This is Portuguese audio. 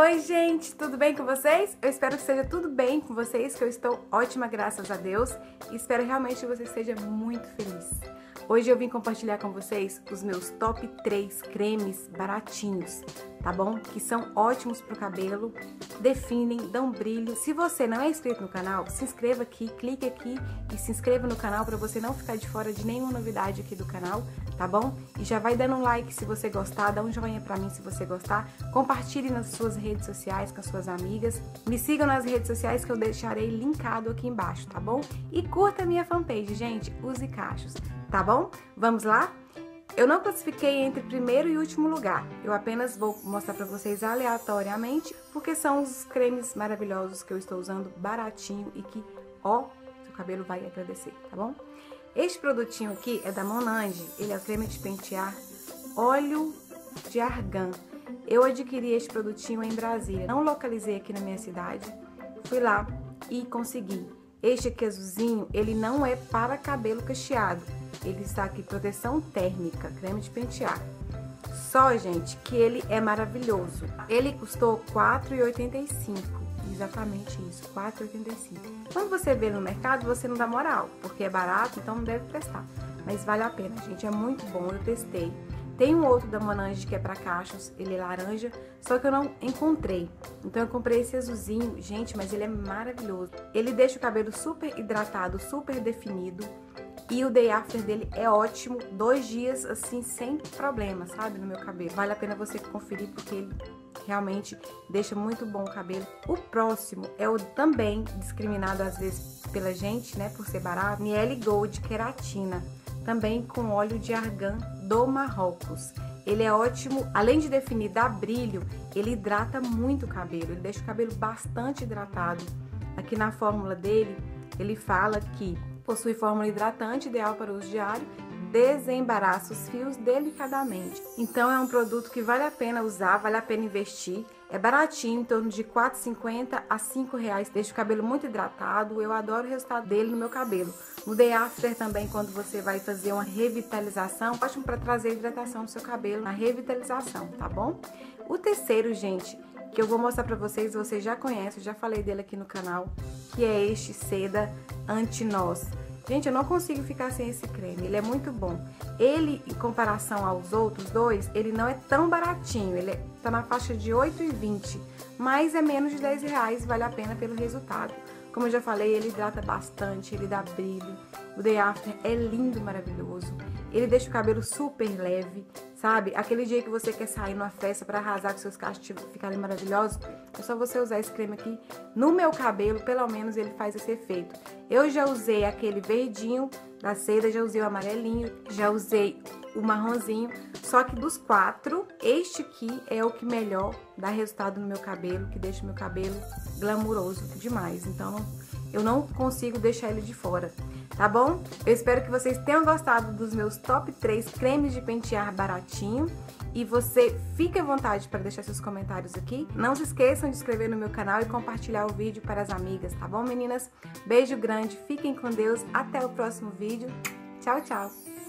Oi, gente, tudo bem com vocês? Eu espero que seja tudo bem com vocês, que eu estou ótima, graças a Deus, e espero realmente que você esteja muito feliz. Hoje eu vim compartilhar com vocês os meus top 3 cremes baratinhos, tá bom? Que são ótimos pro cabelo, definem, dão brilho. Se você não é inscrito no canal, se inscreva aqui, clique aqui e se inscreva no canal para você não ficar de fora de nenhuma novidade aqui do canal, tá bom? E já vai dando um like se você gostar, dá um joinha pra mim se você gostar, compartilhe nas suas redes sociais com as suas amigas, me sigam nas redes sociais que eu deixarei linkado aqui embaixo, tá bom? E curta a minha fanpage, gente, Use Cachos tá bom? Vamos lá? Eu não classifiquei entre primeiro e último lugar. Eu apenas vou mostrar para vocês aleatoriamente, porque são os cremes maravilhosos que eu estou usando, baratinho e que, ó, seu cabelo vai agradecer, tá bom? Este produtinho aqui é da Monange, ele é o creme de pentear óleo de argan. Eu adquiri este produtinho em Brasília, não localizei aqui na minha cidade, fui lá e consegui. Este aqui azulzinho, ele não é para cabelo cacheado, ele está aqui proteção térmica, creme de pentear. Só, gente, que ele é maravilhoso. Ele custou R$ 4,85. Exatamente isso, R$ 4,85. Quando você vê no mercado, você não dá moral, porque é barato, então não deve prestar. Mas vale a pena, gente, é muito bom, eu testei. Tem um outro da Monange que é para cachos, ele é laranja, só que eu não encontrei. Então eu comprei esse azulzinho, gente, mas ele é maravilhoso. Ele deixa o cabelo super hidratado, super definido. E o day after dele é ótimo, dois dias assim, sem problema, sabe, no meu cabelo. Vale a pena você conferir porque ele realmente deixa muito bom o cabelo. O próximo é o também discriminado às vezes pela gente, né, por ser barato, Miele Gold Queratina, também com óleo de argan do Marrocos. Ele é ótimo, além de definir, dar brilho, ele hidrata muito o cabelo, ele deixa o cabelo bastante hidratado. Aqui na fórmula dele, ele fala que Possui fórmula hidratante ideal para uso diário, desembaraça os fios delicadamente. Então é um produto que vale a pena usar, vale a pena investir. É baratinho, em torno de R$ 4,50 a R$ reais. Deixa o cabelo muito hidratado. Eu adoro o resultado dele no meu cabelo. No Day After também, quando você vai fazer uma revitalização, ótimo para trazer hidratação no seu cabelo, na revitalização, tá bom? O terceiro, gente, que eu vou mostrar para vocês, vocês já conhecem, já falei dele aqui no canal, que é este Seda Anti-Nós. Gente, eu não consigo ficar sem esse creme, ele é muito bom. Ele, em comparação aos outros dois, ele não é tão baratinho, ele tá na faixa de 8,20, mas é menos de 10 reais, vale a pena pelo resultado. Como eu já falei, ele hidrata bastante, ele dá brilho. O Day After é lindo, maravilhoso. Ele deixa o cabelo super leve, sabe? Aquele dia que você quer sair numa festa para arrasar com seus cachos ficarem maravilhosos, é só você usar esse creme aqui. No meu cabelo, pelo menos, ele faz esse efeito. Eu já usei aquele verdinho da seda, já usei o amarelinho, já usei o marronzinho. Só que dos quatro, este aqui é o que melhor dá resultado no meu cabelo, que deixa o meu cabelo glamuroso demais. Então, eu não consigo deixar ele de fora, tá bom? Eu espero que vocês tenham gostado dos meus top 3 cremes de pentear baratinho. E você fique à vontade para deixar seus comentários aqui. Não se esqueçam de inscrever no meu canal e compartilhar o vídeo para as amigas, tá bom, meninas? Beijo grande, fiquem com Deus, até o próximo vídeo. Tchau, tchau!